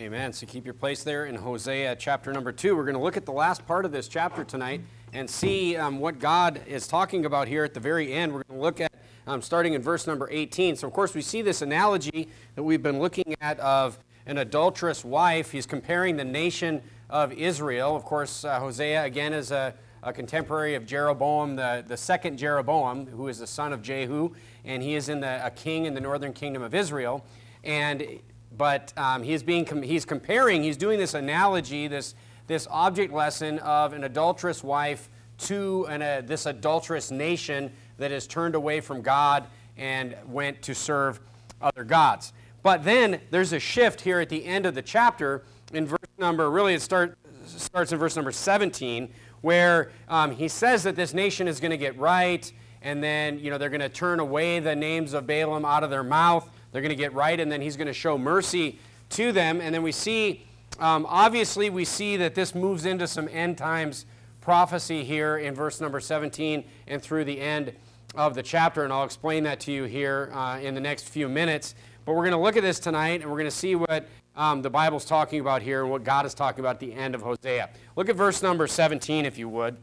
Amen. So keep your place there in Hosea chapter number two. We're going to look at the last part of this chapter tonight and see um, what God is talking about here at the very end. We're going to look at um, starting in verse number 18. So, of course, we see this analogy that we've been looking at of an adulterous wife. He's comparing the nation of Israel. Of course, uh, Hosea, again, is a, a, contemporary of Jeroboam, the, the second Jeroboam, who is the son of Jehu, and he is in the, a king in the northern kingdom of Israel. And but um, he's, being he's comparing, he's doing this analogy, this, this object lesson of an adulterous wife to an, uh, this adulterous nation that has turned away from God and went to serve other gods. But then there's a shift here at the end of the chapter in verse number, really it start, starts in verse number 17, where um, he says that this nation is going to get right, and then you know they're going to turn away the names of Baalim out of their mouth. They're going to get right, and then he's going to show mercy to them. And then we see, um, obviously, we see that this moves into some end times prophecy here in verse number 17 and through the end of the chapter. And I'll explain that to you here uh, in the next few minutes. But we're going to look at this tonight, and we're going to see what um, the Bible's talking about here and what God is talking about at the end of Hosea. Look at verse number 17, if you would.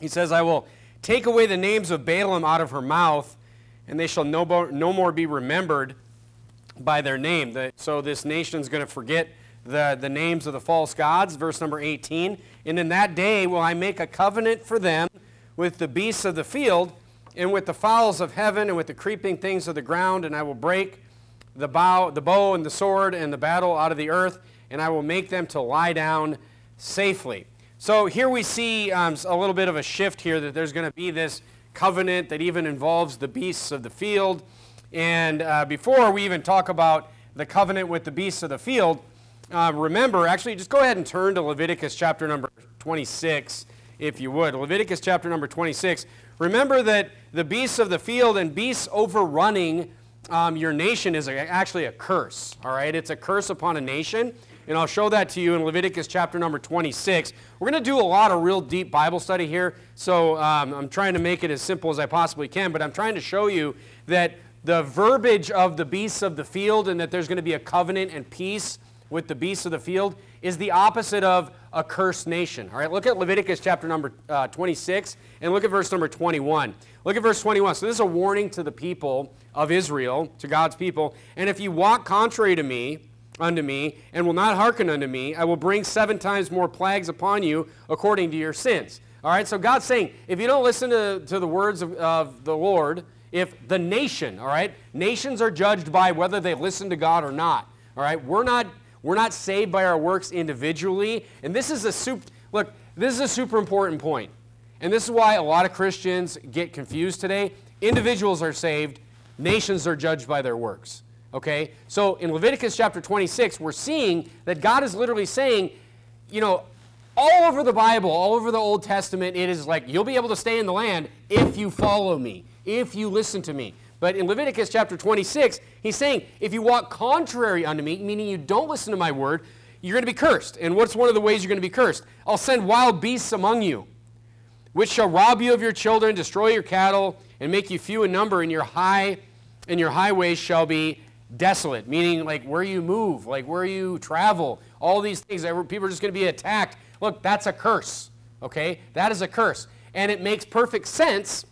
He says, I will take away the names of Baalim out of her mouth, and they shall no, no more be remembered by their name. The, so this nation's going to forget the, the names of the false gods. Verse number 18. And in that day will I make a covenant for them with the beasts of the field and with the fowls of heaven and with the creeping things of the ground, and I will break the bow, the bow and the sword and the battle out of the earth, and I will make them to lie down safely. So here we see um, a little bit of a shift here that there's going to be this covenant that even involves the beasts of the field. And uh, before we even talk about the covenant with the beasts of the field, uh, remember, actually, just go ahead and turn to Leviticus chapter number 26, if you would. Leviticus chapter number 26. Remember that the beasts of the field and beasts overrunning um, your nation is a, actually a curse, all right? It's a curse upon a nation. And I'll show that to you in Leviticus chapter number 26. We're going to do a lot of real deep Bible study here, so um, I'm trying to make it as simple as I possibly can, but I'm trying to show you that the verbiage of the beasts of the field and that there's going to be a covenant and peace with the beasts of the field is the opposite of a cursed nation. All right, look at Leviticus chapter number uh, 26 and look at verse number 21. Look at verse 21. So this is a warning to the people of Israel, to God's people. And if you walk contrary to me, unto me, and will not hearken unto me, I will bring seven times more plagues upon you according to your sins. All right, so God's saying, if you don't listen to, to the words of, of the Lord, if the nation, all right, nations are judged by whether they listen to God or not. All right, we're not we're not saved by our works individually, and this is a super look. This is a super important point, and this is why a lot of Christians get confused today. Individuals are saved, nations are judged by their works. Okay, so in Leviticus chapter 26, we're seeing that God is literally saying, you know, all over the Bible, all over the Old Testament, it is like you'll be able to stay in the land if you follow me if you listen to me. But in Leviticus chapter 26, he's saying, if you walk contrary unto me, meaning you don't listen to my word, you're going to be cursed. And what's one of the ways you're going to be cursed? I'll send wild beasts among you, which shall rob you of your children, destroy your cattle, and make you few in number, and your high and your highways shall be desolate, meaning like where you move, like where you travel, all these things. People are just going to be attacked. Look, that's a curse. Okay? That is a curse. And it makes perfect sense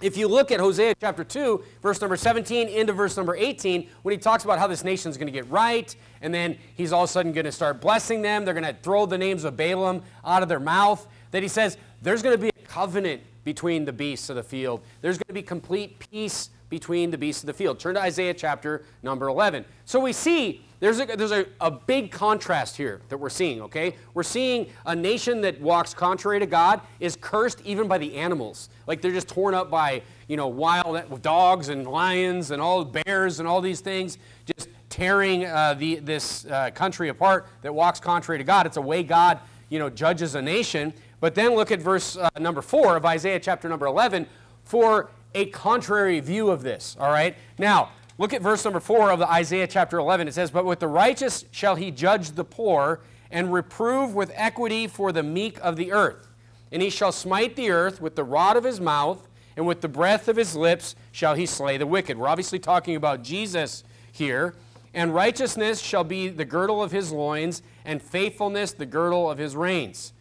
if you look at Hosea chapter 2, verse number 17 into verse number 18, when he talks about how this nation is going to get right, and then he's all of a sudden going to start blessing them, they're going to throw the names of Baalim out of their mouth, that he says there's going to be a covenant between the beasts of the field. There's going to be complete peace between the beasts of the field. Turn to Isaiah chapter number 11. So we see there's a, there's a, a big contrast here that we're seeing, okay? We're seeing a nation that walks contrary to God is cursed even by the animals. Like they're just torn up by, you know, wild dogs and lions and all bears and all these things, just tearing uh, the, this uh, country apart that walks contrary to God. It's a way God, you know, judges a nation. But then look at verse uh, number 4 of Isaiah chapter number 11. For a contrary view of this, all right? Now, look at verse number 4 of the Isaiah chapter 11. It says, But with the righteous shall he judge the poor and reprove with equity for the meek of the earth. And he shall smite the earth with the rod of his mouth, and with the breath of his lips shall he slay the wicked. We're obviously talking about Jesus here. And righteousness shall be the girdle of his loins, and faithfulness the girdle of his reins.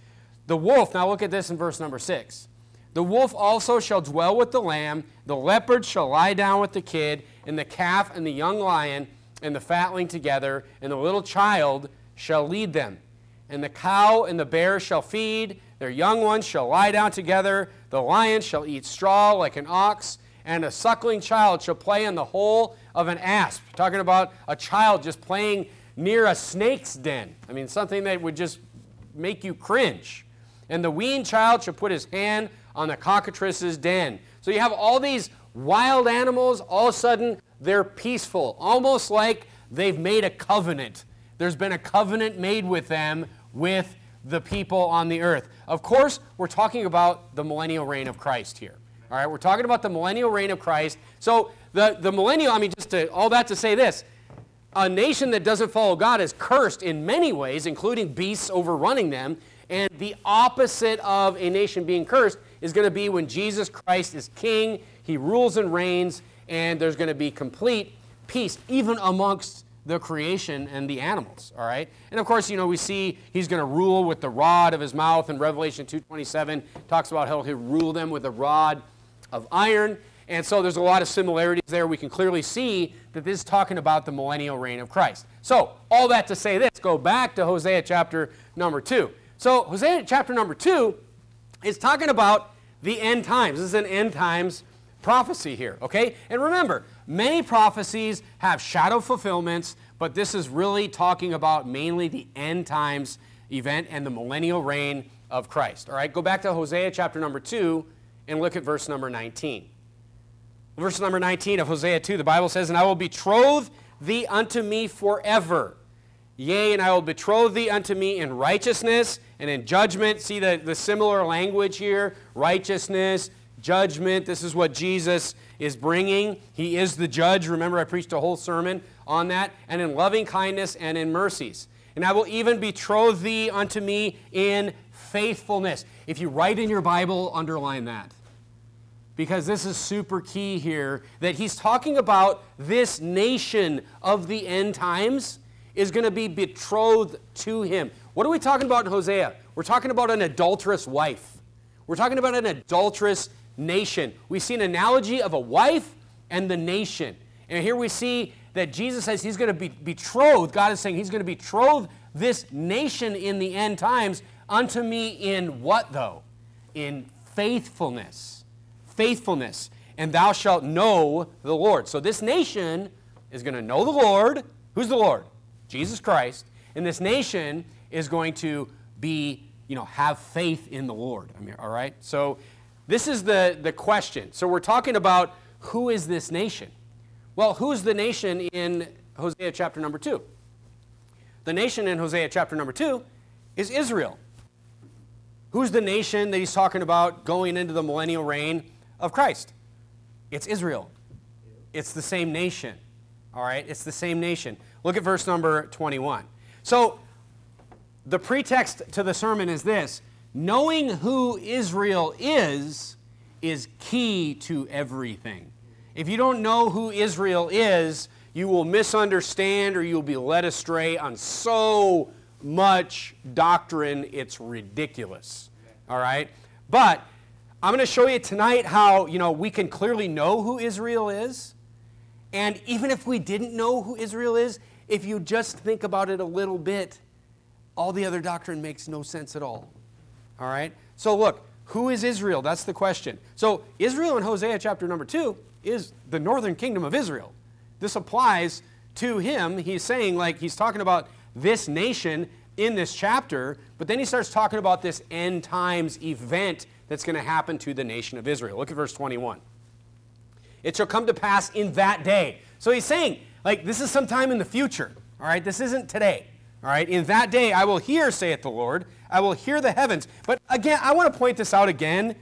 The wolf, now look at this in verse number 6. The wolf also shall dwell with the lamb, the leopard shall lie down with the kid, and the calf and the young lion and the fatling together, and the little child shall lead them. And the cow and the bear shall feed, their young ones shall lie down together, the lion shall eat straw like an ox, and a suckling child shall play in the hole of an asp. Talking about a child just playing near a snake's den. I mean, something that would just make you cringe. And the weaned child shall put his hand on the cockatrice's den. So you have all these wild animals, all of a sudden they're peaceful, almost like they've made a covenant. There's been a covenant made with them with the people on the earth. Of course, we're talking about the millennial reign of Christ here. All right, we're talking about the millennial reign of Christ. So the, the millennial, I mean, just to, all that to say this, a nation that doesn't follow God is cursed in many ways, including beasts overrunning them. And the opposite of a nation being cursed is going to be when Jesus Christ is king, he rules and reigns, and there's going to be complete peace, even amongst the creation and the animals all right? And of course you know we see he's going to rule with the rod of his mouth. In revelation 2.27 talks about how he'll rule them with a rod of iron. And so there's a lot of similarities there. We can clearly see that this is talking about the millennial reign of christ. So all that to say this go back to hosea chapter number 2 so hosea chapter number 2 is talking about the end times. This is an end times prophecy here, okay? And remember, many prophecies have shadow fulfillments, but this is really talking about mainly the end times event and the millennial reign of Christ. All right, go back to Hosea chapter number 2 and look at verse number 19. Verse number 19 of Hosea 2, the Bible says, And I will betroth thee unto me forever. Yea, and I will betroth thee unto me in righteousness and in judgment. See the, the similar language here righteousness, judgment. This is what Jesus is bringing. He is the judge. Remember, I preached a whole sermon on that. And in loving kindness and in mercies. And I will even betroth thee unto me in faithfulness. If you write in your Bible, underline that. Because this is super key here that he's talking about this nation of the end times is going to be betrothed to him. What are we talking about in Hosea? We're talking about an adulterous wife. We're talking about an adulterous nation. We see an analogy of a wife and the nation. And here we see that Jesus says he's going to be betrothed. God is saying he's going to betroth this nation in the end times unto me in what though? In faithfulness. Faithfulness. And thou shalt know the Lord. So this nation is going to know the Lord. Who's the Lord? Jesus Christ. And this nation is going to be, you know, have faith in the Lord. I mean, all right? So this is the, the question. So we're talking about who is this nation? Well, who's the nation in Hosea chapter number 2? The nation in Hosea chapter number 2 is Israel. Who's the nation that he's talking about going into the millennial reign of Christ? It's Israel. It's the same nation. All right? It's the same nation. Look at verse number 21. So, the pretext to the sermon is this knowing who Israel is is key to everything. If you don't know who Israel is, you will misunderstand or you'll be led astray on so much doctrine, it's ridiculous. All right? But I'm going to show you tonight how, you know, we can clearly know who Israel is. And even if we didn't know who Israel is, if you just think about it a little bit, all the other doctrine makes no sense at all. All right? So look, who is Israel? That's the question. So Israel in Hosea chapter number 2 is the northern kingdom of Israel. This applies to him. He's saying, like, he's talking about this nation in this chapter, but then he starts talking about this end times event that's going to happen to the nation of Israel. Look at verse 21. It shall come to pass in that day. So he's saying, like, this is sometime in the future. All right? This isn't today. All right? In that day I will hear, saith the Lord, I will hear the heavens. But again, I want to point this out again.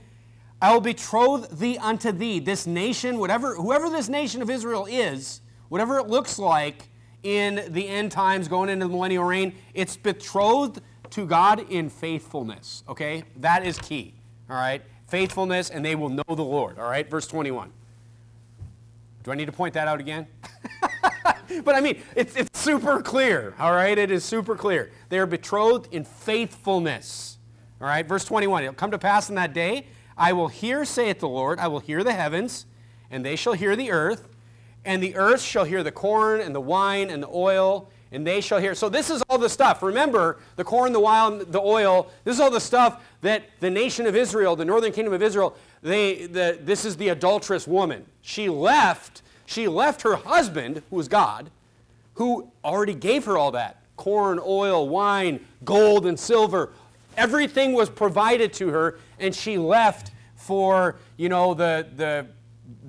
I will betroth thee unto thee, this nation, whatever, whoever this nation of Israel is, whatever it looks like in the end times going into the millennial reign, it's betrothed to God in faithfulness. Okay? That is key. All right? Faithfulness, and they will know the Lord. All right? Verse 21. Do I need to point that out again? but I mean, it's, it's super clear, all right? It is super clear. They are betrothed in faithfulness. All right, verse 21 It'll come to pass in that day, I will hear, saith the Lord, I will hear the heavens, and they shall hear the earth, and the earth shall hear the corn and the wine and the oil, and they shall hear. So this is all the stuff. Remember, the corn, the wine, the oil, this is all the stuff that the nation of Israel, the northern kingdom of Israel, they, the, this is the adulterous woman. She left, she left her husband, who was God, who already gave her all that. Corn, oil, wine, gold, and silver. Everything was provided to her, and she left for, you know, the, the,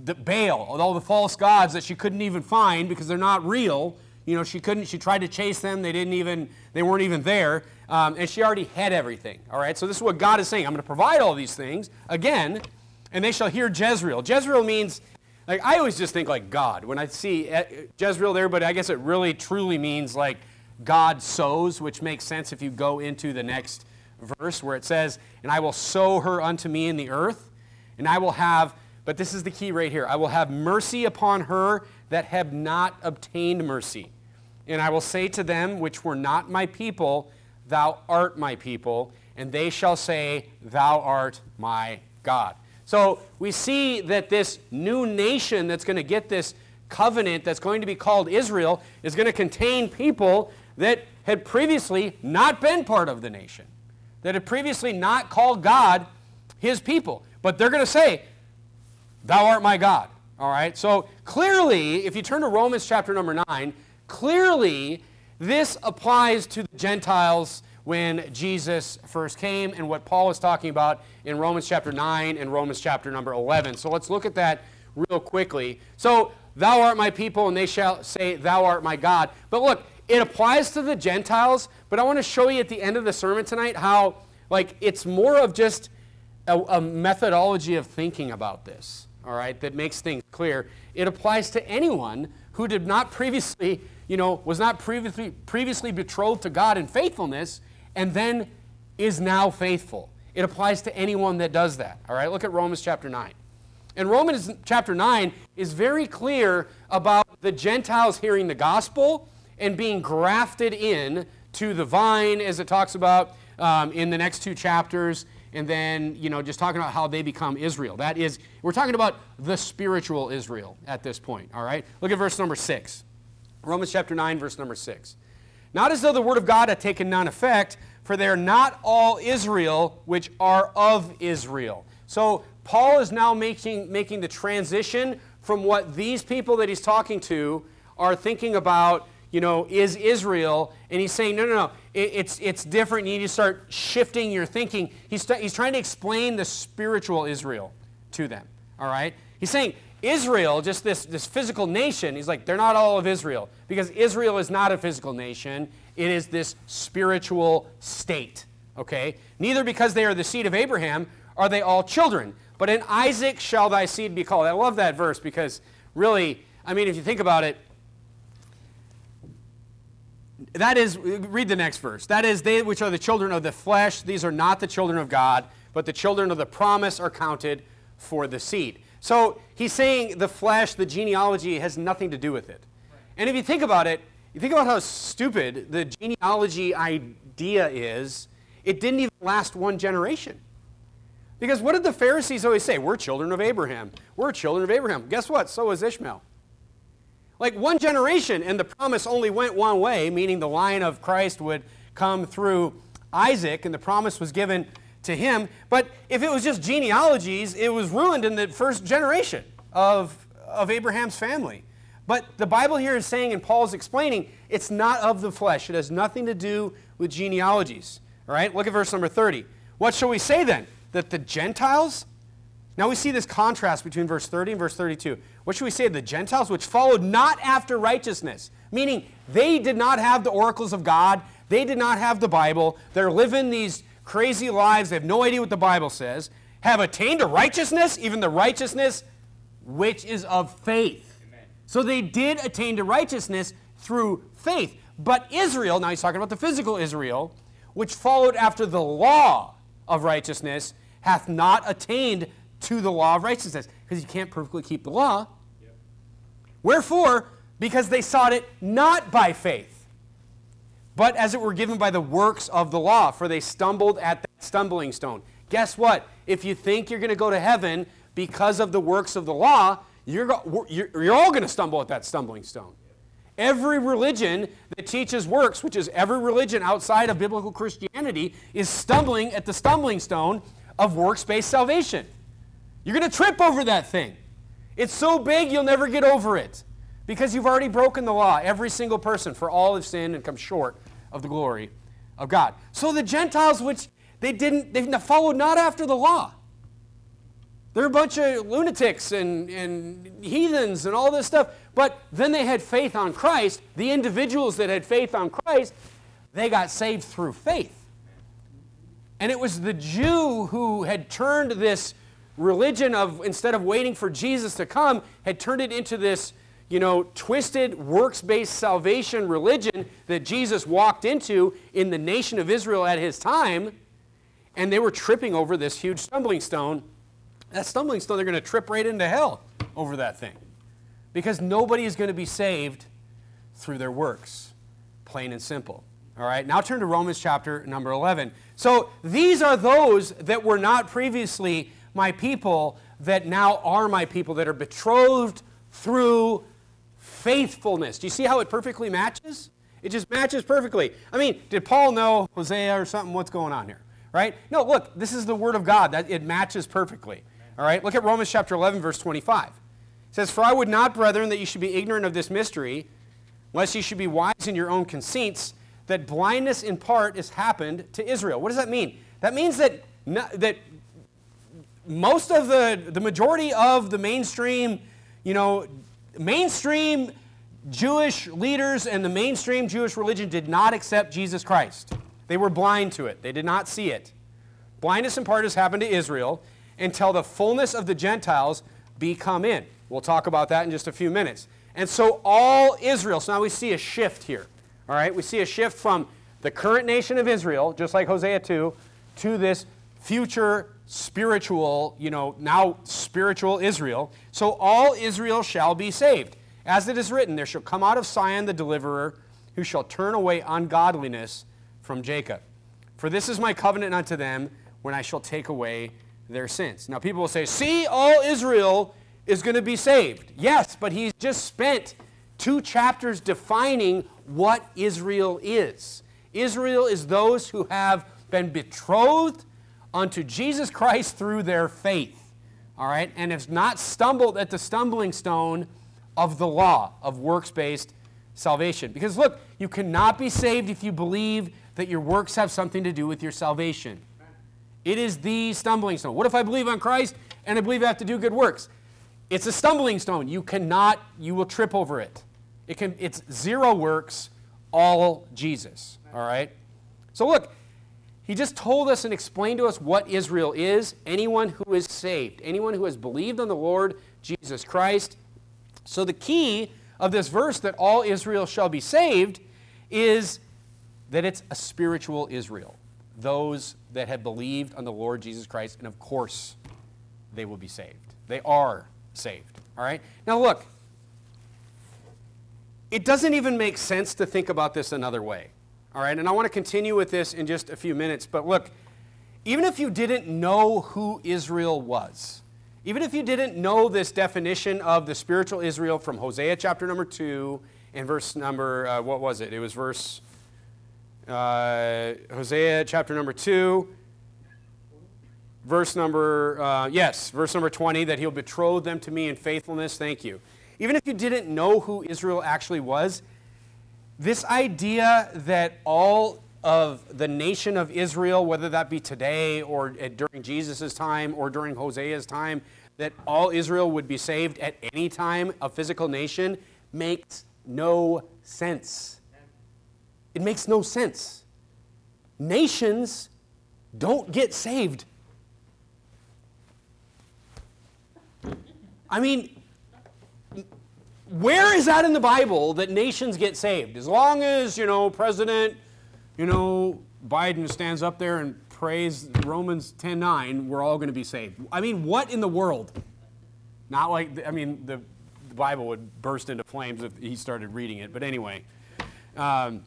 the Baal, all the false gods that she couldn't even find because they're not real. You know, she couldn't, she tried to chase them. They didn't even, they weren't even there. Um, and she already had everything. All right. So this is what God is saying. I'm going to provide all these things again, and they shall hear Jezreel. Jezreel means, like, I always just think like God. When I see eh, Jezreel there, but I guess it really truly means like God sows, which makes sense if you go into the next verse where it says, And I will sow her unto me in the earth, and I will have, but this is the key right here, I will have mercy upon her that have not obtained mercy. And I will say to them which were not my people, Thou art my people, and they shall say, Thou art my God. So we see that this new nation that's going to get this covenant that's going to be called Israel is going to contain people that had previously not been part of the nation, that had previously not called God his people. But they're going to say, Thou art my God. All right? So clearly, if you turn to Romans chapter number 9, clearly this applies to the Gentiles when Jesus first came and what Paul is talking about in Romans chapter 9 and Romans chapter number 11. So let's look at that real quickly. So, thou art my people, and they shall say, Thou art my God. But look, it applies to the Gentiles, but I want to show you at the end of the sermon tonight how, like, it's more of just a, a methodology of thinking about this, all right, that makes things clear. It applies to anyone who did not previously, you know, was not previously, previously betrothed to God in faithfulness and then is now faithful. It applies to anyone that does that. All right, look at Romans chapter 9. And Romans chapter 9 is very clear about the Gentiles hearing the gospel and being grafted in to the vine, as it talks about um, in the next two chapters. And then, you know, just talking about how they become Israel. That is, we're talking about the spiritual Israel at this point. All right? Look at verse number 6. Romans chapter 9, verse number 6. Not as though the word of God had taken none effect, for they are not all Israel which are of Israel. So Paul is now making, making the transition from what these people that he's talking to are thinking about, you know, is Israel, and he's saying, no, no, no, it, it's, it's different. You need to start shifting your thinking. He's, he's trying to explain the spiritual Israel to them, all right? He's saying, Israel, just this, this physical nation, he's like, they're not all of Israel because Israel is not a physical nation. It is this spiritual state, okay? Neither because they are the seed of Abraham are they all children, but in Isaac shall thy seed be called. I love that verse because really, I mean, if you think about it, that is, read the next verse. That is, they which are the children of the flesh, these are not the children of God, but the children of the promise are counted for the seed. So he's saying the flesh, the genealogy, has nothing to do with it. And if you think about it, you think about how stupid the genealogy idea is, it didn't even last one generation. Because what did the Pharisees always say? We're children of Abraham. We're children of Abraham. Guess what? So was Ishmael. Like one generation, and the promise only went one way, meaning the line of Christ would come through Isaac, and the promise was given to him. But if it was just genealogies, it was ruined in the first generation of, of Abraham's family. But the Bible here is saying, and Paul's explaining, it's not of the flesh. It has nothing to do with genealogies. All right, look at verse number 30. What shall we say then? That the Gentiles, now we see this contrast between verse 30 and verse 32. What should we say? The Gentiles, which followed not after righteousness, meaning they did not have the oracles of God, they did not have the Bible, they're living these crazy lives, they have no idea what the Bible says, have attained to righteousness, even the righteousness which is of faith. Amen. So they did attain to righteousness through faith. But Israel, now he's talking about the physical Israel, which followed after the law of righteousness, hath not attained to the law of righteousness. Because you can't perfectly keep the law. Yep. Wherefore, because they sought it not by faith, but as it were given by the works of the law, for they stumbled at that stumbling stone. Guess what? If you think you're going to go to heaven because of the works of the law, you're, you're, you're all going to stumble at that stumbling stone. Every religion that teaches works, which is every religion outside of biblical Christianity, is stumbling at the stumbling stone of works based salvation. You're going to trip over that thing. It's so big you'll never get over it because you've already broken the law. Every single person, for all have sinned and come short of the glory of God. So the Gentiles, which they didn't, they followed not after the law. They're a bunch of lunatics and, and heathens and all this stuff. But then they had faith on Christ. The individuals that had faith on Christ, they got saved through faith. And it was the Jew who had turned this religion of, instead of waiting for Jesus to come, had turned it into this, you know, twisted, works based salvation religion that Jesus walked into in the nation of Israel at his time. And they were tripping over this huge stumbling stone that stumbling stone, they're going to trip right into hell over that thing. Because nobody is going to be saved through their works, plain and simple. All right, now turn to Romans chapter number 11. So these are those that were not previously my people, that now are my people, that are betrothed through faithfulness. Do you see how it perfectly matches? It just matches perfectly. I mean, did Paul know Hosea or something? What's going on here? Right? No, look, this is the Word of God. That it matches perfectly. All right, look at Romans chapter 11, verse 25. It says, For I would not, brethren, that you should be ignorant of this mystery, lest you should be wise in your own conceits, that blindness in part has happened to Israel. What does that mean? That means that, that most of the, the majority of the mainstream, you know, mainstream Jewish leaders and the mainstream Jewish religion did not accept Jesus Christ. They were blind to it, they did not see it. Blindness in part has happened to Israel until the fullness of the Gentiles be come in. We'll talk about that in just a few minutes. And so all Israel, so now we see a shift here. All right, we see a shift from the current nation of Israel, just like Hosea 2, to this future spiritual, you know, now spiritual Israel. So all Israel shall be saved. As it is written, there shall come out of Sion the deliverer who shall turn away ungodliness from Jacob. For this is my covenant unto them when I shall take away their sins. Now, people will say, see, all Israel is going to be saved. Yes, but he's just spent two chapters defining what Israel is. Israel is those who have been betrothed unto Jesus Christ through their faith. All right? And have not stumbled at the stumbling stone of the law, of works based salvation. Because look, you cannot be saved if you believe that your works have something to do with your salvation. It is the stumbling stone. What if I believe on Christ and I believe I have to do good works? It's a stumbling stone. You cannot, you will trip over it. It can, it's zero works, all Jesus. All right? So look, he just told us and explained to us what Israel is anyone who is saved, anyone who has believed on the Lord Jesus Christ. So the key of this verse that all Israel shall be saved is that it's a spiritual Israel those that have believed on the Lord Jesus Christ, and of course, they will be saved. They are saved. All right? Now, look, it doesn't even make sense to think about this another way. All right? And I want to continue with this in just a few minutes, but look, even if you didn't know who Israel was, even if you didn't know this definition of the spiritual Israel from Hosea chapter number 2 and verse number, uh, what was it? It was verse uh, Hosea chapter number 2, verse number, uh, yes, verse number 20, that he'll betroth them to me in faithfulness. Thank you. Even if you didn't know who Israel actually was, this idea that all of the nation of Israel, whether that be today or during Jesus' time or during Hosea's time, that all Israel would be saved at any time, a physical nation, makes no sense. It makes no sense. Nations don't get saved. I mean, where is that in the Bible that nations get saved? As long as, you know, President, you know, Biden stands up there and prays Romans 10:9, we're all going to be saved. I mean, what in the world? Not like I mean the the Bible would burst into flames if he started reading it. But anyway, um,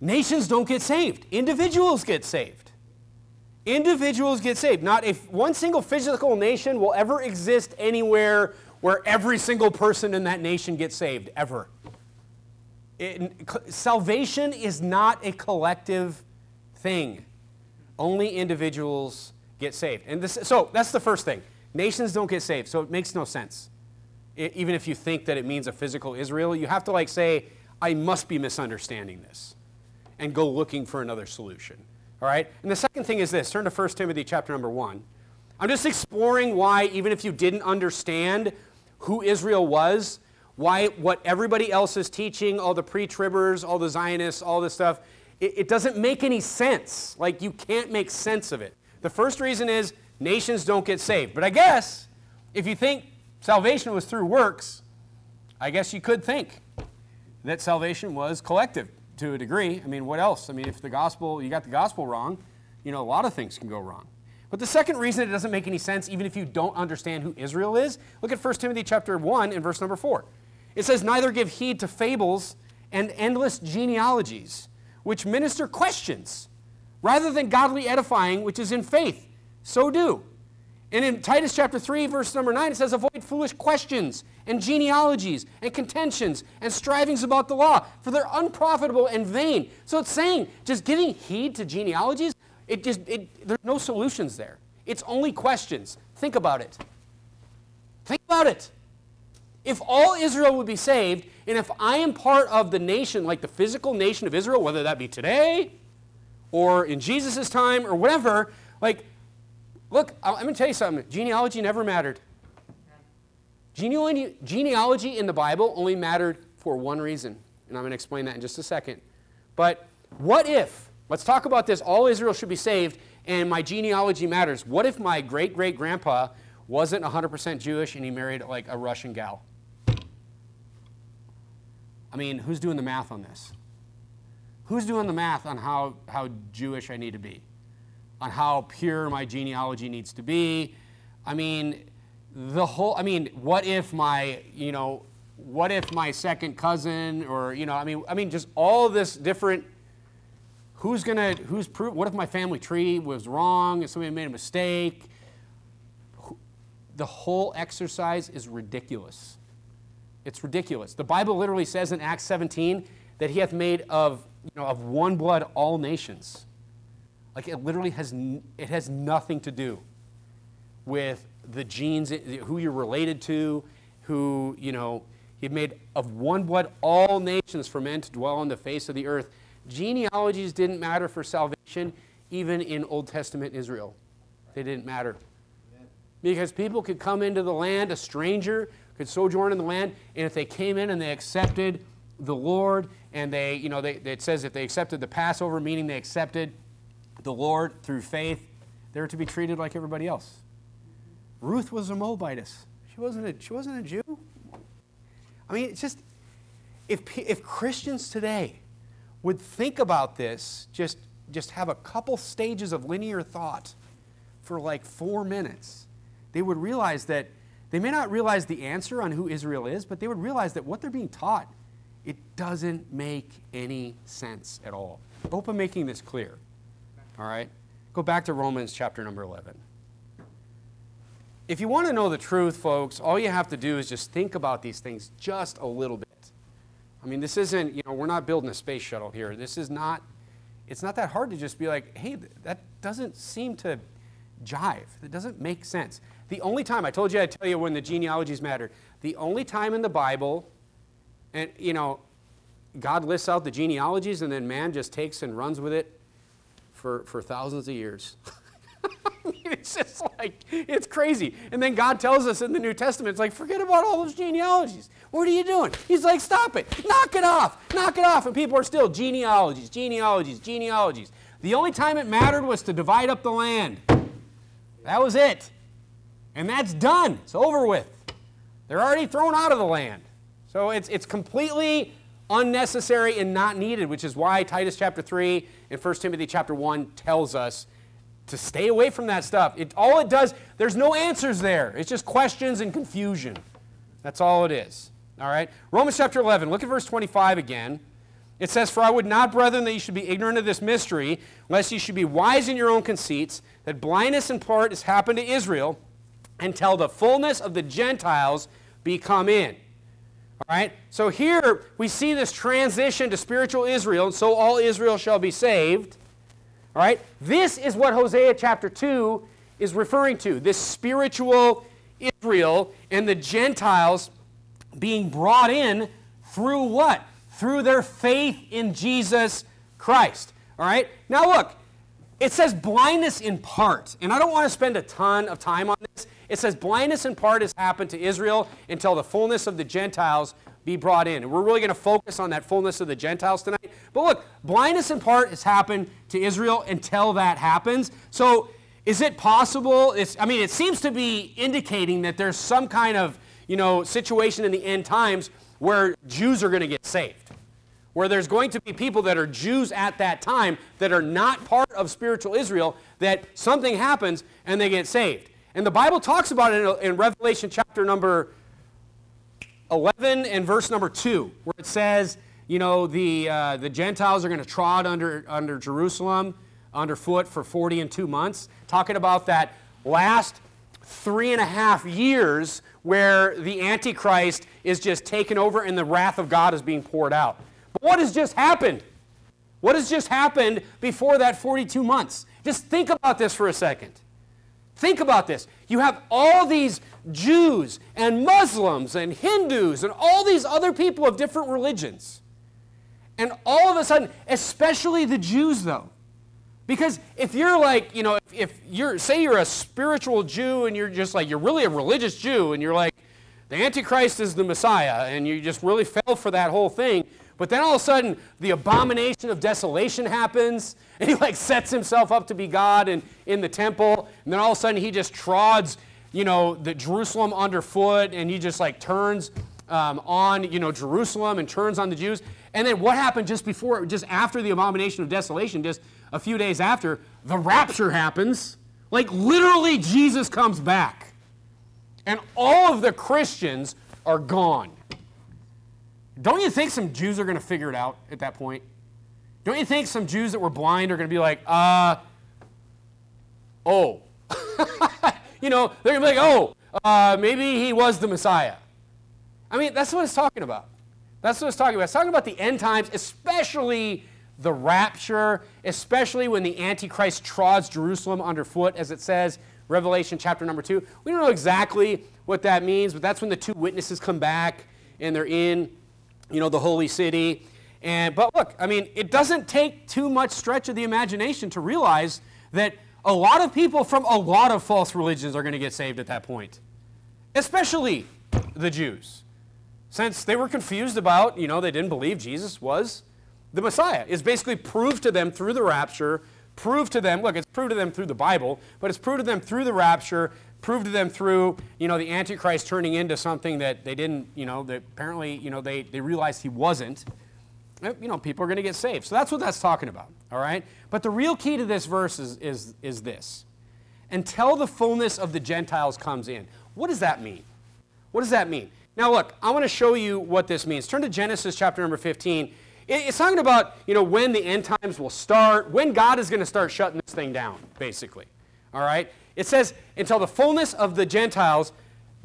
nations don't get saved, individuals get saved. Individuals get saved. Not if one single physical nation will ever exist anywhere where every single person in that nation gets saved, ever. It, salvation is not a collective thing. Only individuals get saved. And this, so that's the first thing. Nations don't get saved, so it makes no sense. It, even if you think that it means a physical Israel, you have to like say, I must be misunderstanding this and go looking for another solution. All right? And the second thing is this turn to 1 Timothy chapter number 1. I'm just exploring why, even if you didn't understand who Israel was, why what everybody else is teaching, all the pre tribbers, all the Zionists, all this stuff, it, it doesn't make any sense. Like, you can't make sense of it. The first reason is nations don't get saved. But I guess if you think salvation was through works, I guess you could think that salvation was collective to a degree. I mean, what else? I mean, if the gospel, you got the gospel wrong, you know, a lot of things can go wrong. But the second reason it doesn't make any sense, even if you don't understand who Israel is, look at 1 Timothy chapter 1 and verse number 4. It says, Neither give heed to fables and endless genealogies, which minister questions, rather than godly edifying, which is in faith. So do. And in Titus chapter 3, verse number 9, it says, Avoid foolish questions and genealogies and contentions and strivings about the law, for they're unprofitable and vain. So it's saying just giving heed to genealogies, it just, it, there's no solutions there. It's only questions. Think about it. Think about it. If all Israel would be saved, and if I am part of the nation, like the physical nation of Israel, whether that be today or in Jesus' time or whatever, like, look, I'm going to tell you something. Genealogy never mattered. Genealogy, genealogy in the Bible only mattered for one reason, and I'm going to explain that in just a second. But what if, let's talk about this, all Israel should be saved, and my genealogy matters. What if my great great grandpa wasn't 100% Jewish and he married like a Russian gal? I mean, who's doing the math on this? Who's doing the math on how, how Jewish I need to be? On how pure my genealogy needs to be? I mean, the whole, I mean, what if my, you know, what if my second cousin or, you know, I mean, I mean, just all this different, who's gonna, who's proof, what if my family tree was wrong and somebody made a mistake? The whole exercise is ridiculous. It's ridiculous. The Bible literally says in Acts 17 that he hath made of, you know, of one blood all nations. Like it literally has, it has nothing to do with the genes, who you're related to, who, you know, he made of one blood all nations for men to dwell on the face of the earth. Genealogies didn't matter for salvation, even in Old Testament Israel. They didn't matter. Because people could come into the land, a stranger could sojourn in the land, and if they came in and they accepted the Lord, and they, you know, they, it says if they accepted the Passover, meaning they accepted the Lord through faith, they were to be treated like everybody else. Ruth was a Moabitess. She wasn't a, she wasn't a Jew. I mean, it's just, if, if Christians today would think about this, just, just have a couple stages of linear thought for like four minutes, they would realize that they may not realize the answer on who Israel is, but they would realize that what they're being taught, it doesn't make any sense at all. I hope I'm making this clear. All right? Go back to Romans chapter number 11. If you want to know the truth, folks, all you have to do is just think about these things just a little bit. I mean, this isn't, you know, we're not building a space shuttle here. This is not, it's not that hard to just be like, hey, that doesn't seem to jive. It doesn't make sense. The only time, I told you I'd tell you when the genealogies matter. The only time in the Bible, and you know, God lists out the genealogies and then man just takes and runs with it for, for thousands of years. it's just like, it's crazy. And then God tells us in the New Testament, it's like, forget about all those genealogies. What are you doing? He's like, stop it. Knock it off. Knock it off. And people are still genealogies, genealogies, genealogies. The only time it mattered was to divide up the land. That was it. And that's done. It's over with. They're already thrown out of the land. So it's, it's completely unnecessary and not needed, which is why Titus chapter 3 and 1 Timothy chapter 1 tells us to stay away from that stuff. It, all it does, there's no answers there. It's just questions and confusion. That's all it is. All right? Romans chapter 11, look at verse 25 again. It says, For I would not, brethren, that you should be ignorant of this mystery, lest you should be wise in your own conceits, that blindness in part has happened to Israel, until the fullness of the Gentiles be come in. All right? So here we see this transition to spiritual Israel, and so all Israel shall be saved. All right? This is what Hosea chapter 2 is referring to this spiritual Israel and the Gentiles being brought in through what? Through their faith in Jesus Christ. All right? Now look, it says blindness in part, and I don't want to spend a ton of time on this. It says blindness in part has happened to Israel until the fullness of the Gentiles be brought in. And we're really going to focus on that fullness of the Gentiles tonight. But look, blindness in part has happened to Israel until that happens. So is it possible? I mean, it seems to be indicating that there's some kind of you know, situation in the end times where Jews are going to get saved. Where there's going to be people that are Jews at that time that are not part of spiritual Israel, that something happens and they get saved. And the Bible talks about it in, Revelation chapter number 11 and verse number 2, where it says, you know, the, uh, the Gentiles are going to trod under, under Jerusalem underfoot for 40 and two months, talking about that last three and a half years where the Antichrist is just taken over and the wrath of God is being poured out. But what has just happened? What has just happened before that 42 months? Just think about this for a second. Think about this. You have all these Jews and Muslims and Hindus and all these other people of different religions. And all of a sudden, especially the Jews, though, because if you're like, you know, if, if, you're, say you're a spiritual Jew and you're just like, you're really a religious Jew and you're like, the Antichrist is the Messiah and you just really fell for that whole thing, but then all of a sudden the abomination of desolation happens and he like sets himself up to be God in, in the temple. And then all of a sudden he just trods, you know, the Jerusalem underfoot and he just like turns um, on, you know, Jerusalem and turns on the Jews. And then what happened just before, just after the abomination of desolation, just a few days after, the rapture happens. Like literally Jesus comes back. And all of the Christians are gone. Don't you think some Jews are going to figure it out at that point? Don't you think some Jews that were blind are going to be like, uh, oh. you know, they're going to be like, oh, uh, maybe he was the Messiah. I mean, that's what it's talking about. That's what it's talking about. It's talking about the end times, especially the rapture, especially when the Antichrist trods Jerusalem underfoot, as it says, Revelation chapter number 2. We don't know exactly what that means, but that's when the two witnesses come back and they're in, you know, the holy city. And, but look, I mean, it doesn't take too much stretch of the imagination to realize that a lot of people from a lot of false religions are going to get saved at that point, especially the Jews. Since they were confused about, you know, they didn't believe Jesus was the Messiah. It's basically proved to them through the rapture, proved to them, look, it's proved to them through the Bible, but it's proved to them through the rapture, proved to them through, you know, the Antichrist turning into something that they didn't, you know, that apparently, you know, they, they realized he wasn't. Eh, you know, people are going to get saved. So that's what that's talking about, all right? But the real key to this verse is, is, is this. Until the fullness of the Gentiles comes in. What does that mean? What does that mean? Now, look, I want to show you what this means. Turn to Genesis chapter number 15 it's talking about, you know, when the end times will start, when God is going to start shutting this thing down, basically. All right? It says, until the fullness of the Gentiles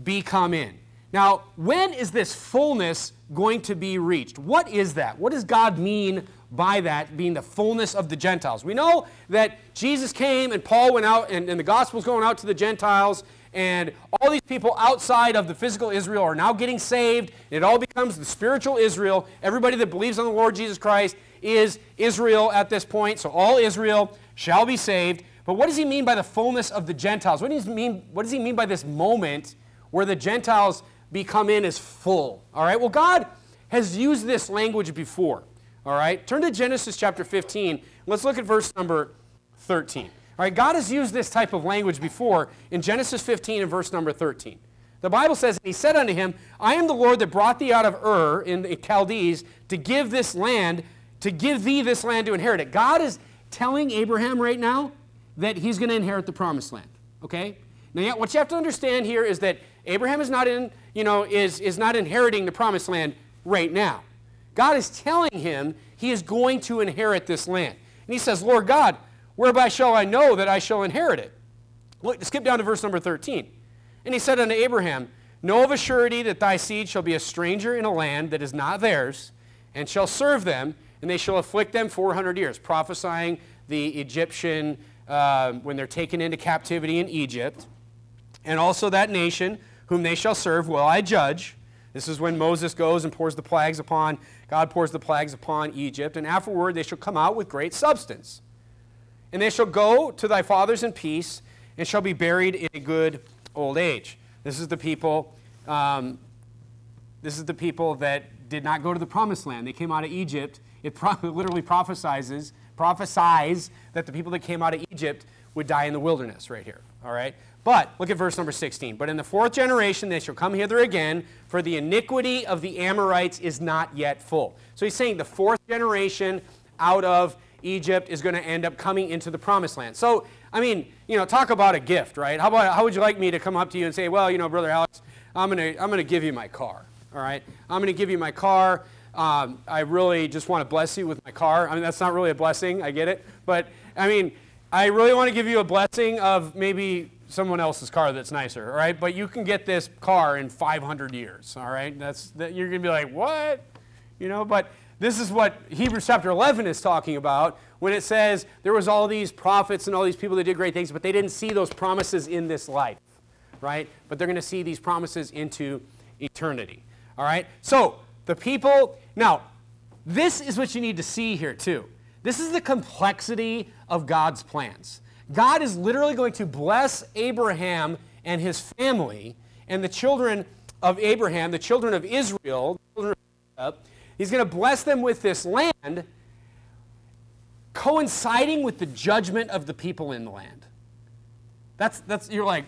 be come in. Now, when is this fullness going to be reached? What is that? What does God mean by that being the fullness of the Gentiles? We know that Jesus came and Paul went out and, and the gospel's going out to the Gentiles and all these people outside of the physical Israel are now getting saved. It all becomes the spiritual Israel. Everybody that believes on the Lord Jesus Christ is Israel at this point. So all Israel shall be saved. But what does he mean by the fullness of the Gentiles? What does he mean, what does he mean by this moment where the Gentiles become in as full? All right, well, God has used this language before. All right, turn to Genesis chapter 15. Let's look at verse number 13. All right, God has used this type of language before in Genesis 15 and verse number 13. The Bible says, He said unto him, I am the Lord that brought thee out of Ur in the Chaldees to give this land, to give thee this land to inherit it. God is telling Abraham right now that he's going to inherit the promised land. Okay? Now, what you have to understand here is that Abraham is not in, you know, is, is not inheriting the promised land right now. God is telling him he is going to inherit this land. And he says, Lord God, whereby shall I know that I shall inherit it? Look, skip down to verse number 13. And he said unto Abraham, Know of a surety that thy seed shall be a stranger in a land that is not theirs, and shall serve them, and they shall afflict them 400 years, prophesying the Egyptian, uh, when they're taken into captivity in Egypt. And also that nation whom they shall serve will I judge. This is when Moses goes and pours the plagues upon, God pours the plagues upon Egypt. And afterward they shall come out with great substance. And they shall go to thy fathers in peace, and shall be buried in a good old age. This is the people. Um, this is the people that did not go to the promised land. They came out of Egypt. It pro- literally prophesies, prophesies that the people that came out of Egypt would die in the wilderness right here. All right? But look at verse number 16. But in the fourth generation they shall come hither again, for the iniquity of the Amorites is not yet full. So he's saying the fourth generation out of Egypt is going to end up coming into the promised land. So, I mean, you know, talk about a gift, right? How about how would you like me to come up to you and say, well, you know, brother Alex, I'm going to I'm to give you my car. All right, I'm going to give you my car. Um, I really just want to bless you with my car. I mean, that's not really a blessing. I get it, but I mean, I really want to give you a blessing of maybe someone else's car that's nicer, all right? But you can get this car in 500 years, all right? That's that, you're going to be like, what? You know, but this is what Hebrews chapter 11 is talking about when it says there was all these prophets and all these people that did great things, but they didn't see those promises in this life, right? But they're going to see these promises into eternity, all right? So the people, now, this is what you need to see here too. This is the complexity of God's plans. God is literally going to bless Abraham and his family and the children of Abraham, the children of Israel, he's going to bless them with this land coinciding with the judgment of the people in the land. That's, that's you're like,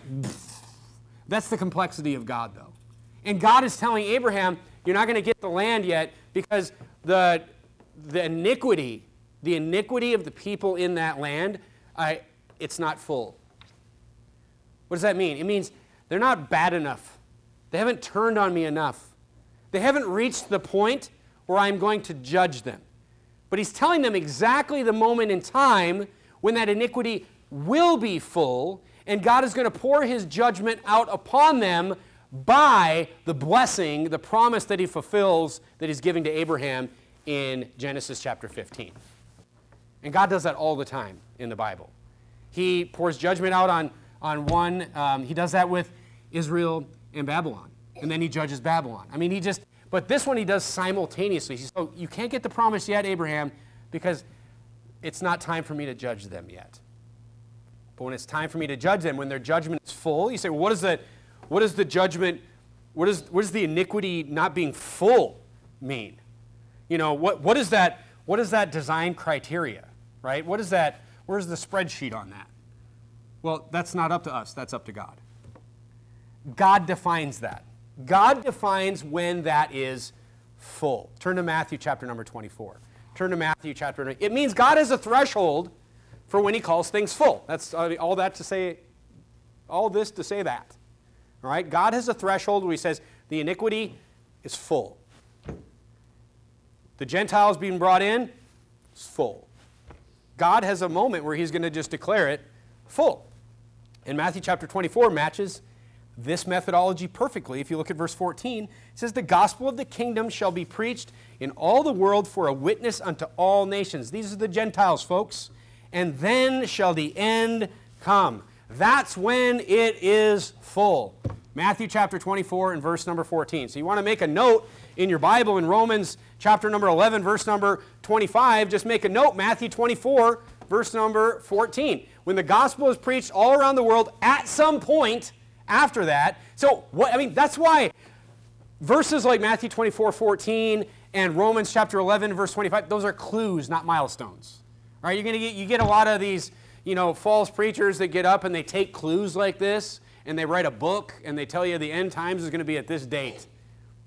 that's the complexity of God, though. And God is telling Abraham, you're not going to get the land yet because the, the iniquity, the iniquity of the people in that land, I, it's not full. What does that mean? It means they're not bad enough. They haven't turned on me enough. They haven't reached the point where I'm going to judge them. But he's telling them exactly the moment in time when that iniquity will be full, and God is going to pour his judgment out upon them by the blessing, the promise that he fulfills that he's giving to Abraham in Genesis chapter 15. And God does that all the time in the Bible. He pours judgment out on, on one. Um, he does that with Israel and Babylon. And then he judges Babylon. I mean, he just, but this one he does simultaneously. He says, Oh, you can't get the promise yet, Abraham, because it's not time for me to judge them yet. But when it's time for me to judge them, when their judgment is full, you say, well, what is the, what is the judgment, what, is, what does the iniquity not being full mean? You know, what, what, is that, what is that design criteria, right? What is that, Where's the spreadsheet on that? Well, that's not up to us, that's up to God. God defines that. God defines when that is full. Turn to Matthew chapter number 24. Turn to Matthew chapter. It means God has a threshold for when he calls things full. That's all that to say, all this to say that. All right? God has a threshold where he says the iniquity is full. The Gentiles being brought in is full. God has a moment where he's going to just declare it full. And Matthew chapter 24 matches this methodology perfectly. If you look at verse 14, it says, The gospel of the kingdom shall be preached in all the world for a witness unto all nations. These are the Gentiles, folks. And then shall the end come. That's when it is full. Matthew chapter 24 and verse number 14. So you want to make a note in your Bible in Romans chapter number 11, verse number 25, just make a note Matthew 24, verse number 14. When the gospel is preached all around the world at some point after that. So, what, I mean, that's why verses like Matthew 24, 14 and Romans chapter 11, verse 25, those are clues, not milestones. Right? you're to get, you get a lot of these, you know, false preachers that get up and they take clues like this and they write a book and they tell you the end times is going to be at this date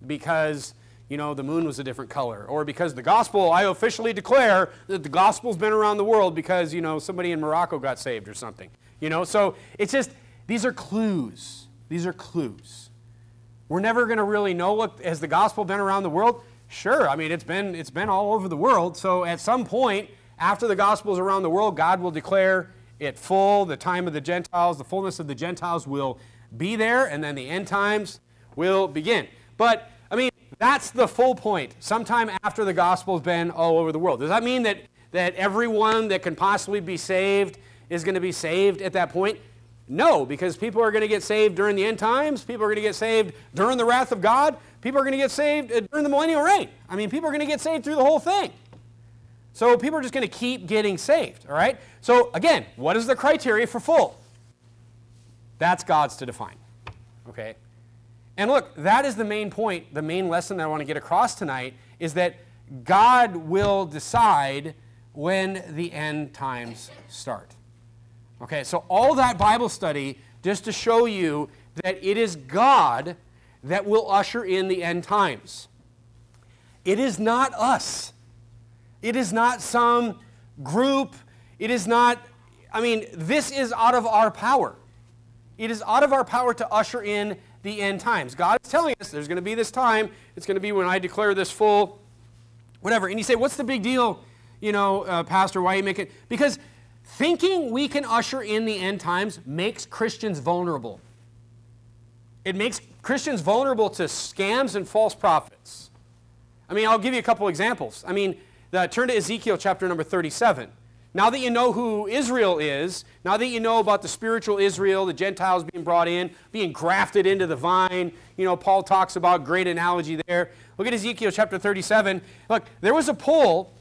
because you know, the moon was a different color. Or because the gospel, I officially declare that the gospel's been around the world because, you know, somebody in Morocco got saved or something. You know, so it's just, these are clues. These are clues. We're never going to really know what has the gospel been around the world? Sure. I mean, it's been it's been all over the world. So at some point after the gospel is around the world, God will declare it full. The time of the Gentiles, the fullness of the Gentiles will be there, and then the end times will begin. But I mean, that's the full point. Sometime after the gospel's been all over the world. Does that mean that that everyone that can possibly be saved is going to be saved at that point? No, because people are going to get saved during the end times. People are going to get saved during the wrath of God. People are going to get saved uh, during the millennial reign. I mean, people are going to get saved through the whole thing. So people are just going to keep getting saved, all right? So again, what is the criteria for full? That's God's to define, okay? And look, that is the main point, the main lesson that I want to get across tonight is that God will decide when the end times start. Okay, so all that Bible study just to show you that it is God that will usher in the end times. It is not us. It is not some group. It is not, I mean, this is out of our power. It is out of our power to usher in the end times. God is telling us there's going to be this time. It's going to be when I declare this full, whatever. And you say, what's the big deal, you know, uh, Pastor? Why you make it? Because Thinking we can usher in the end times makes Christians vulnerable. It makes Christians vulnerable to scams and false prophets. I mean, I'll give you a couple examples. I mean, the, turn to Ezekiel chapter number 37. Now that you know who Israel is, now that you know about the spiritual Israel, the Gentiles being brought in, being grafted into the vine, you know, Paul talks about great analogy there. Look at Ezekiel chapter 37. Look, there was a poll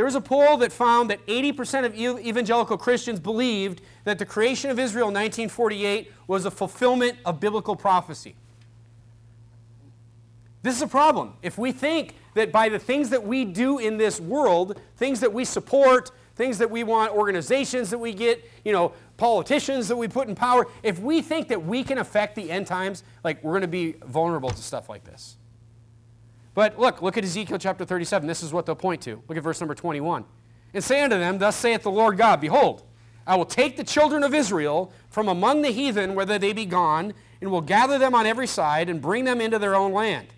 there was a poll that found that 80% of evangelical Christians believed that the creation of Israel in 1948 was a fulfillment of biblical prophecy. This is a problem. If we think that by the things that we do in this world, things that we support, things that we want, organizations that we get, you know, politicians that we put in power, if we think that we can affect the end times, like we're going to be vulnerable to stuff like this. But look, look at Ezekiel chapter 37. This is what they'll point to. Look at verse number 21. And say unto them, Thus saith the Lord God, Behold, I will take the children of Israel from among the heathen, whither they be gone, and will gather them on every side, and bring them into their own land.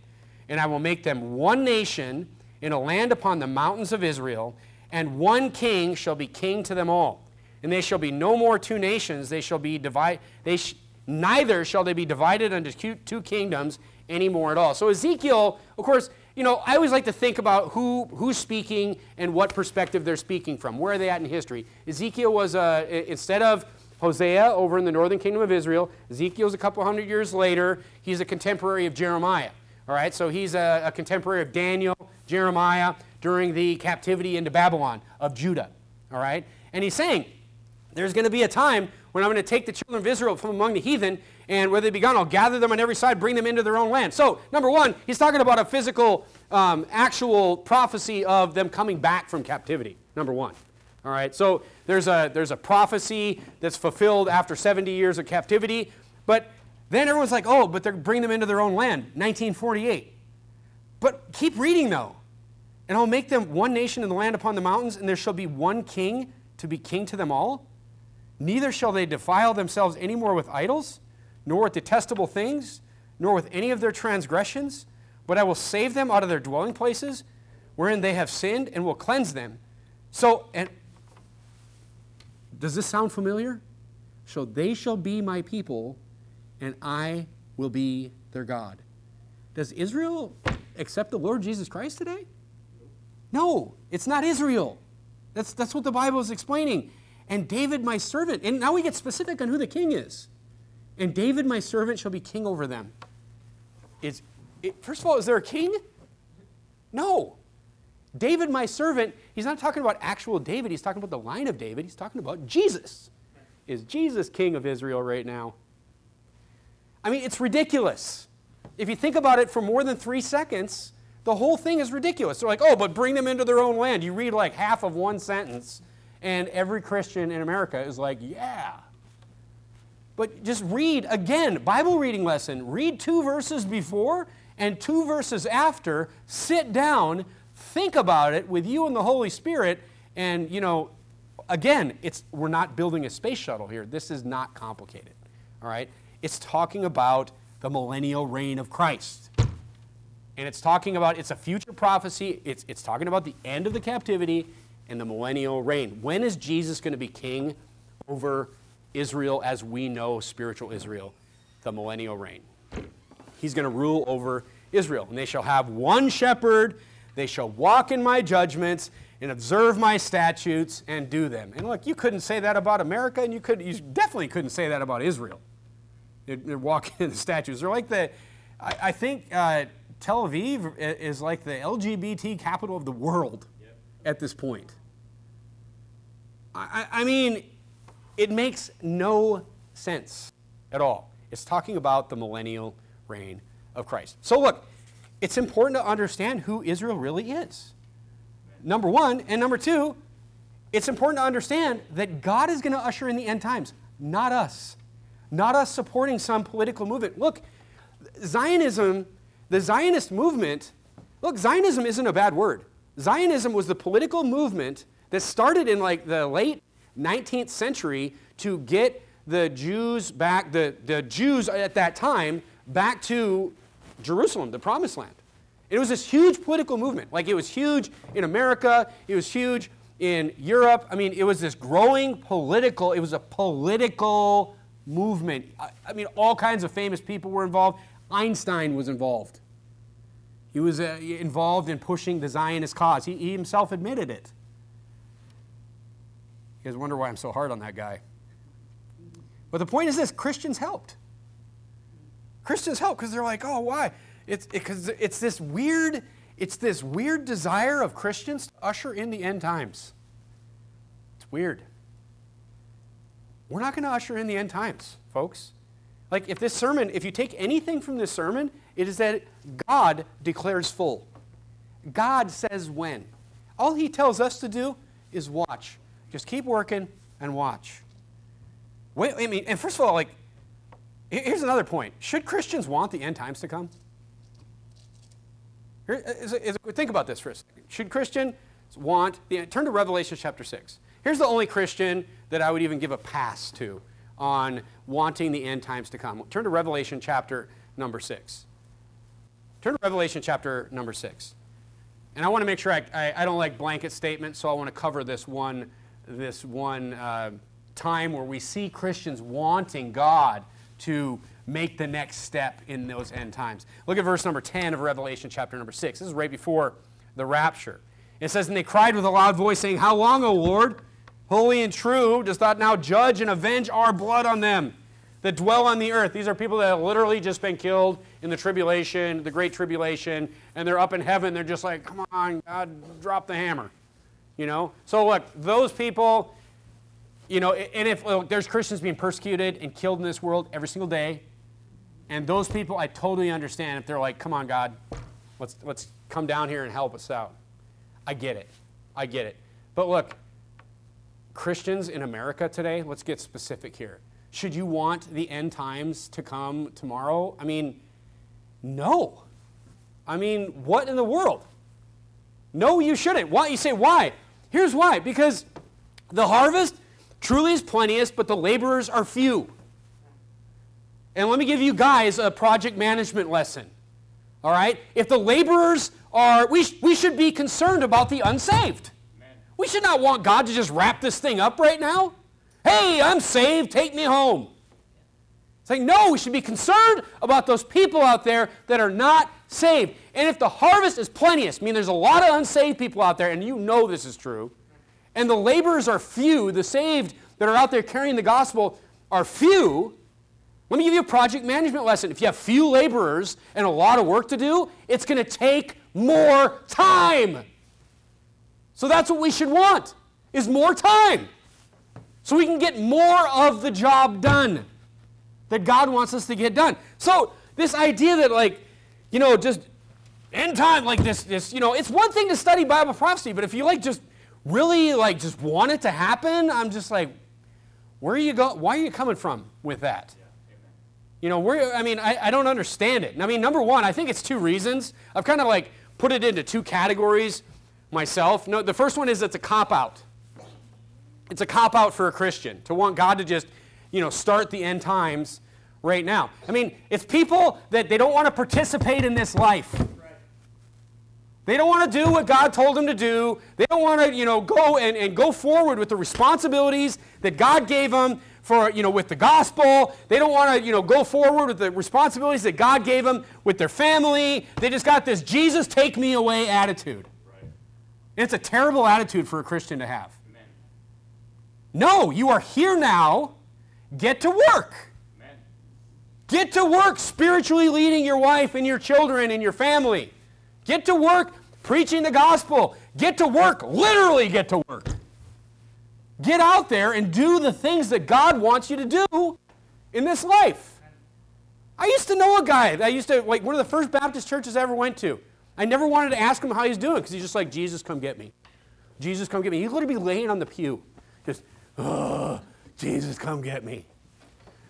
And I will make them one nation in a land upon the mountains of Israel, and one king shall be king to them all. And they shall be no more two nations, they shall be divided, they sh neither shall they be divided unto two kingdoms, anymore at all. So Ezekiel, of course, you know, I always like to think about who, who's speaking and what perspective they're speaking from. Where are they at in history? Ezekiel was, uh, instead of Hosea over in the northern kingdom of Israel, Ezekiel's a couple hundred years later. He's a contemporary of Jeremiah. All right, so he's a, a contemporary of Daniel, Jeremiah, during the captivity into Babylon of Judah. All right, and he's saying there's going to be a time when I'm going to take the children of Israel from among the heathen and where they be gone, I'll gather them on every side, bring them into their own land. So, number one, he's talking about a physical, um, actual prophecy of them coming back from captivity, number one. All right, so there's a, there's a prophecy that's fulfilled after 70 years of captivity, but then everyone's like, oh, but they're bringing them into their own land, 1948. But keep reading though. And I'll make them one nation in the land upon the mountains, and there shall be one king to be king to them all. Neither shall they defile themselves any more with idols, nor with detestable things, nor with any of their transgressions, but I will save them out of their dwelling places, wherein they have sinned, and will cleanse them. So, and does this sound familiar? So they shall be my people, and I will be their God. Does Israel accept the Lord Jesus Christ today? No, it's not Israel. That's, that's what the Bible is explaining. And David, my servant, and now we get specific on who the king is. And David, my servant, shall be king over them. Is, it, first of all, is there a king? No. David, my servant, he's not talking about actual David. He's talking about the line of David. He's talking about Jesus. Is Jesus king of Israel right now? I mean, it's ridiculous. If you think about it for more than three seconds, the whole thing is ridiculous. They're like, oh, but bring them into their own land. You read like half of one sentence, and every Christian in America is like, yeah. But just read again, Bible reading lesson. Read two verses before and two verses after. Sit down, think about it with you and the Holy Spirit. And, you know, again, it's, we're not building a space shuttle here. This is not complicated. All right? It's talking about the millennial reign of Christ. And it's talking about, it's a future prophecy. It's, it's talking about the end of the captivity and the millennial reign. When is Jesus going to be king over Israel as we know spiritual Israel? The millennial reign. He's going to rule over Israel. And they shall have one shepherd. They shall walk in my judgments and observe my statutes and do them. And look, you couldn't say that about America, and you, could, you definitely couldn't say that about Israel. They're, they're walking in the statutes. They're like the, I, I think uh, Tel Aviv is like the LGBT capital of the world yep. at this point. I, I mean, it makes no sense at all. It's talking about the millennial reign of Christ. So, look, it's important to understand who Israel really is. Number one. And number two, it's important to understand that God is going to usher in the end times, not us. Not us supporting some political movement. Look, Zionism, the Zionist movement, look, Zionism isn't a bad word. Zionism was the political movement that started in like the late 19th century to get the Jews back, the, the Jews at that time, back to Jerusalem, the promised land. It was this huge political movement. Like it was huge in America, it was huge in Europe. I mean, it was this growing political, it was a political movement. I, I mean, all kinds of famous people were involved. Einstein was involved. He was uh, involved in pushing the Zionist cause. He, he himself admitted it. You guys wonder why I'm so hard on that guy. But the point is this Christians helped. Christians help because they're like, oh, why? It's because it, it's this weird, it's this weird desire of Christians to usher in the end times. It's weird. We're not going to usher in the end times, folks. Like if this sermon, if you take anything from this sermon, it is that God declares full. God says when. All he tells us to do is watch. Just keep working and watch. Wait, I mean, and first of all, like, Here's another point. Should Christians want the end times to come? Here, uh, is, is, think about this for a second. Should Christians want the end? turn to Revelation chapter 6. Here's the only Christian that I would even give a pass to on wanting the end times to come. Turn to Revelation chapter number 6. Turn to Revelation chapter number 6. And I want to make sure I, I, I don't like blanket statements, so I want to cover this one, this one uh, time where we see Christians wanting God to make the next step in those end times. Look at verse number 10 of Revelation chapter number 6. This is right before the rapture. It says, And they cried with a loud voice, saying, How long, O Lord, holy and true, dost thou now judge and avenge our blood on them that dwell on the earth? These are people that have literally just been killed in the tribulation, the great tribulation, and they're up in heaven. They're just like, Come on, God, drop the hammer. You know? So look, those people you know, and if look, there's Christians being persecuted and killed in this world every single day, and those people, I totally understand if they're like, come on, God, let's, let's come down here and help us out. I get it. I get it. But look, Christians in America today, let's get specific here. Should you want the end times to come tomorrow? I mean, no. I mean, what in the world? No, you shouldn't. Why? You say, why? Here's why. Because the harvest Truly is plenteous, but the laborers are few. And let me give you guys a project management lesson. All right? If the laborers are, we, sh we should be concerned about the unsaved. Amen. We should not want God to just wrap this thing up right now. Hey, I'm saved, take me home. Saying, no, we should be concerned about those people out there that are not saved. And if the harvest is plenteous, I mean, there's a lot of unsaved people out there, and you know this is true, and the laborers are few, the saved that are out there carrying the gospel are few, let me give you a project management lesson. If you have few laborers and a lot of work to do, it's going to take more time. So that's what we should want is more time. So we can get more of the job done that God wants us to get done. So this idea that like, you know, just end time like this this, you know, it's one thing to study Bible prophecy, but if you like just really like just want it to happen, I'm just like, where are you going? Why are you coming from with that? You know, where, I mean, I, I don't understand it. I mean, number one, I think it's two reasons. I've kind of like put it into two categories myself. No, the first one is it's a cop out. It's a cop out for a Christian to want God to just, you know, start the end times right now. I mean, it's people that they don't want to participate in this life. They don't want to do what God told them to do. They don't want to, you know, go and, and go forward with the responsibilities that God gave them for, you know, with the gospel. They don't want to, you know, go forward with the responsibilities that God gave them with their family. They just got this Jesus take me away attitude. Right. It's a terrible attitude for a Christian to have. Amen. No, you are here now. Get to work. Get to work spiritually leading your wife and your children and your family. Get to work preaching the gospel. Get to work, literally get to work. Get out there and do the things that God wants you to do in this life. I used to know a guy. I used to, like, one of the first Baptist churches I ever went to. I never wanted to ask him how he's doing because he's just like, Jesus, come get me. Jesus, come get me. He'd literally be laying on the pew, just, oh, Jesus, come get me.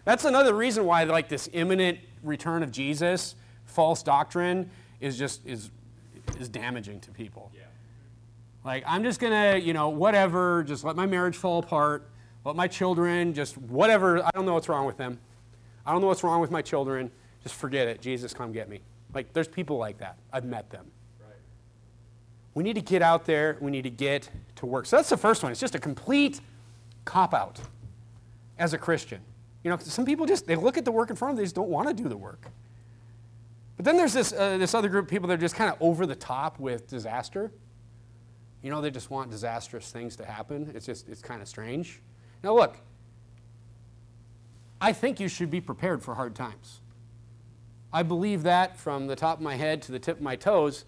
That's another reason why, like, this imminent return of Jesus, false doctrine, is just is is damaging to people. Yeah. Like, I'm just going to, you know, whatever, just let my marriage fall apart, let my children, just whatever, I don't know what's wrong with them. I don't know what's wrong with my children. Just forget it. Jesus, come get me. Like, there's people like that. I've met them. Right. We need to get out there. We need to get to work. So that's the first one. It's just a complete cop out as a Christian. You know, some people just, they look at the work in front of them, they just don't want to do the work. But then there's this, uh, this other group of people that are just kind of over the top with disaster. You know, they just want disastrous things to happen. It's just, it's kind of strange. Now, look, I think you should be prepared for hard times. I believe that from the top of my head to the tip of my toes.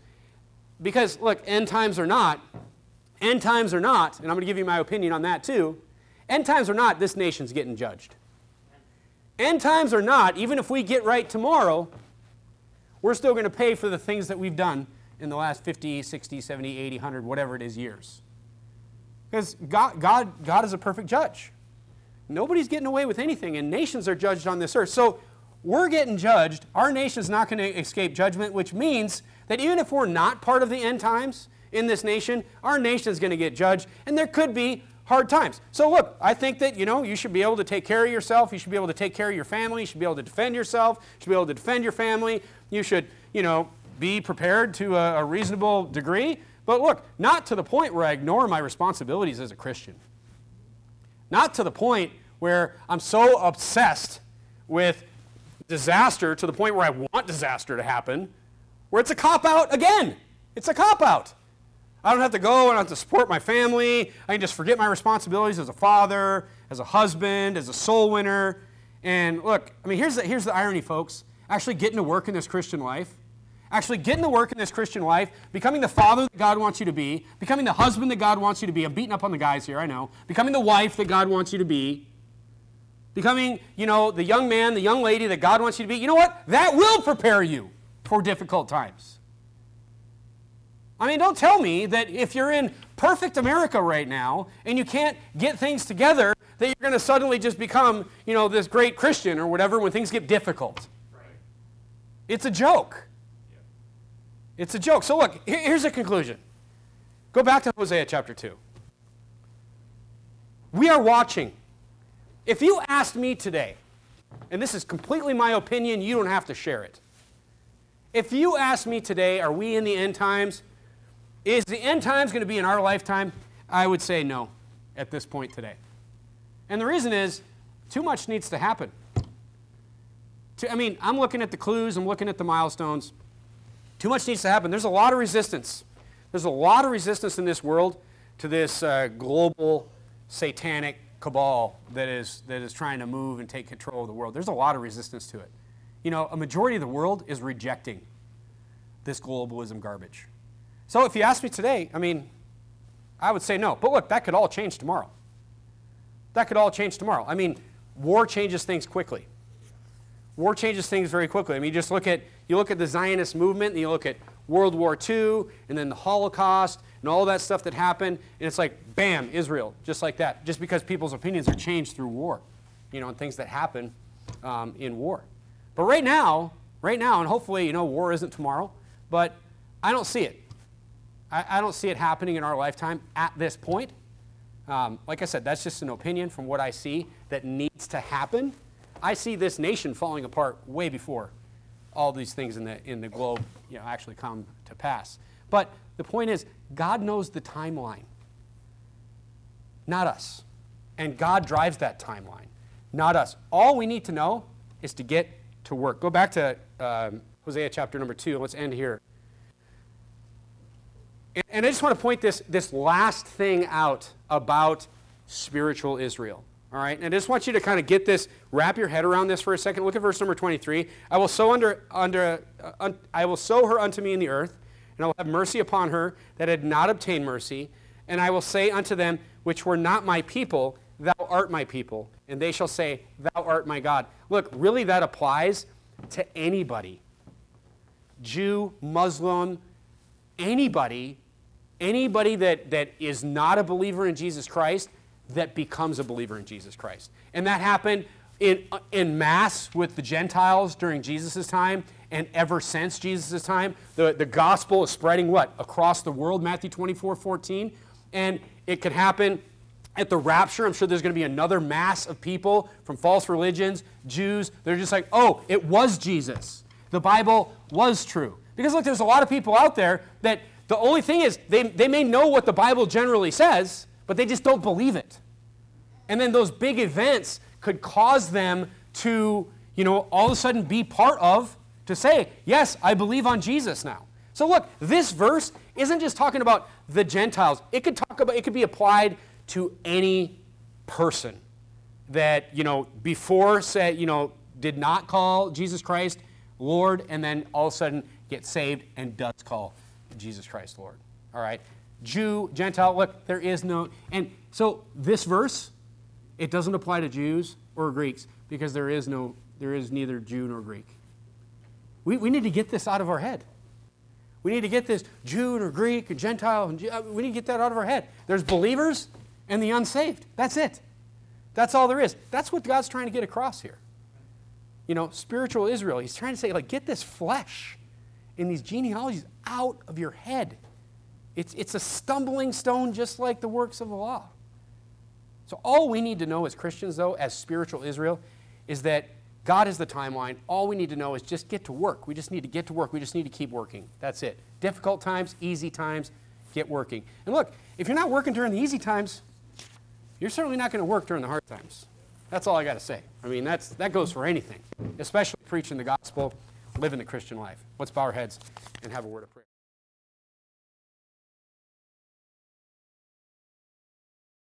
Because, look, end times or not, end times or not, and I'm going to give you my opinion on that too, end times or not, this nation's getting judged. End times or not, even if we get right tomorrow, we're still going to pay for the things that we've done in the last 50, 60, 70, 80, 100, whatever it is years. Because God, God, God is a perfect judge. Nobody's getting away with anything, and nations are judged on this earth. So we're getting judged. Our nation's not going to escape judgment, which means that even if we're not part of the end times in this nation, our nation's going to get judged, and there could be hard times. So look, I think that, you know, you should be able to take care of yourself. You should be able to take care of your family. You should be able to defend yourself. You should be able to defend your family. You should, you know, be prepared to a, a reasonable degree. But look, not to the point where I ignore my responsibilities as a Christian. Not to the point where I'm so obsessed with disaster to the point where I want disaster to happen, where it's a cop out again. It's a cop out. I don't have to go I have to support my family. I can just forget my responsibilities as a father, as a husband, as a soul winner. And look, I mean, here's the, here's the irony, folks. Actually getting to work in this Christian life, actually getting to work in this Christian life, becoming the father that God wants you to be, becoming the husband that God wants you to be. I'm beating up on the guys here, I know. Becoming the wife that God wants you to be. Becoming, you know, the young man, the young lady that God wants you to be. You know what? That will prepare you for difficult times. I mean, don't tell me that if you're in perfect America right now and you can't get things together, that you're going to suddenly just become, you know, this great Christian or whatever when things get difficult. Right. It's a joke. Yeah. It's a joke. So look, here's a conclusion. Go back to Hosea chapter 2. We are watching. If you asked me today, and this is completely my opinion, you don't have to share it. If you asked me today, are we in the end times? Is the end times going to be in our lifetime? I would say no at this point today. And the reason is too much needs to happen. I mean, I'm looking at the clues, I'm looking at the milestones. Too much needs to happen. There's a lot of resistance. There's a lot of resistance in this world to this uh, global satanic cabal that is, that is trying to move and take control of the world. There's a lot of resistance to it. You know, a majority of the world is rejecting this globalism garbage. So if you ask me today, I mean, I would say no. But look, that could all change tomorrow. That could all change tomorrow. I mean, war changes things quickly. War changes things very quickly. I mean, you just look at you look at the Zionist movement, and you look at World War II, and then the Holocaust, and all that stuff that happened, and it's like, bam, Israel, just like that. Just because people's opinions are changed through war, you know, and things that happen um, in war. But right now, right now, and hopefully, you know, war isn't tomorrow, but I don't see it. I, I don't see it happening in our lifetime at this point. Um, like I said, that's just an opinion from what I see that needs to happen. I see this nation falling apart way before all these things in the, in the globe you know, actually come to pass. But the point is, God knows the timeline, not us. And God drives that timeline, not us. All we need to know is to get to work. Go back to um, Hosea chapter number 2. Let's end here. And, and I just want to point this, this last thing out about spiritual Israel. All right, and I just want you to kind of get this, wrap your head around this for a second. Look at verse number 23. I will sow under, under, uh, un, I will sow her unto me in the earth, and I will have mercy upon her that had not obtained mercy. And I will say unto them, which were not my people, Thou art my people. And they shall say, Thou art my God. Look, really, that applies to anybody Jew, Muslim, anybody, anybody that, that is not a believer in Jesus Christ that becomes a believer in Jesus Christ. And that happened in, uh, in mass with the Gentiles during Jesus' time and ever since Jesus' time. The, the gospel is spreading what? Across the world, Matthew 24, 14. And it could happen at the rapture. I'm sure there's going to be another mass of people from false religions, Jews. They're just like, oh, it was Jesus. The Bible was true. Because look, there's a lot of people out there that the only thing is they, they may know what the Bible generally says, but they just don't believe it. And then those big events could cause them to, you know, all of a sudden be part of, to say, yes, I believe on Jesus now. So look, this verse isn't just talking about the Gentiles. It could talk about, it could be applied to any person that, you know, before said, you know, did not call Jesus Christ Lord, and then all of a sudden gets saved and does call Jesus Christ Lord. All right? Jew, Gentile, look, there is no, and so this verse, it doesn't apply to Jews or Greeks because there is no, there is neither Jew nor Greek. We, we need to get this out of our head. We need to get this Jew or Greek or Gentile, uh, we need to get that out of our head. There's believers and the unsaved. That's it. That's all there is. That's what God's trying to get across here. You know, spiritual Israel, he's trying to say, like, get this flesh in these genealogies out of your head. It's, it's a stumbling stone just like the works of the law. So, all we need to know as Christians, though, as spiritual Israel, is that God is the timeline. All we need to know is just get to work. We just need to get to work. We just need to keep working. That's it. Difficult times, easy times, get working. And look, if you're not working during the easy times, you're certainly not going to work during the hard times. That's all I got to say. I mean, that's, that goes for anything, especially preaching the gospel, living the Christian life. Let's bow our heads and have a word of prayer.